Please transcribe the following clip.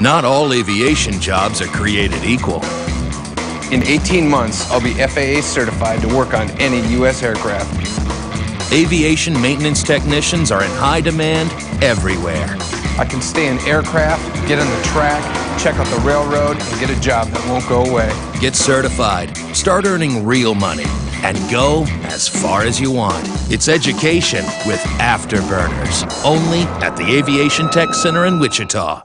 Not all aviation jobs are created equal. In 18 months, I'll be FAA certified to work on any U.S. aircraft. Aviation maintenance technicians are in high demand everywhere. I can stay in aircraft, get on the track, check out the railroad, and get a job that won't go away. Get certified, start earning real money, and go as far as you want. It's education with afterburners, only at the Aviation Tech Center in Wichita.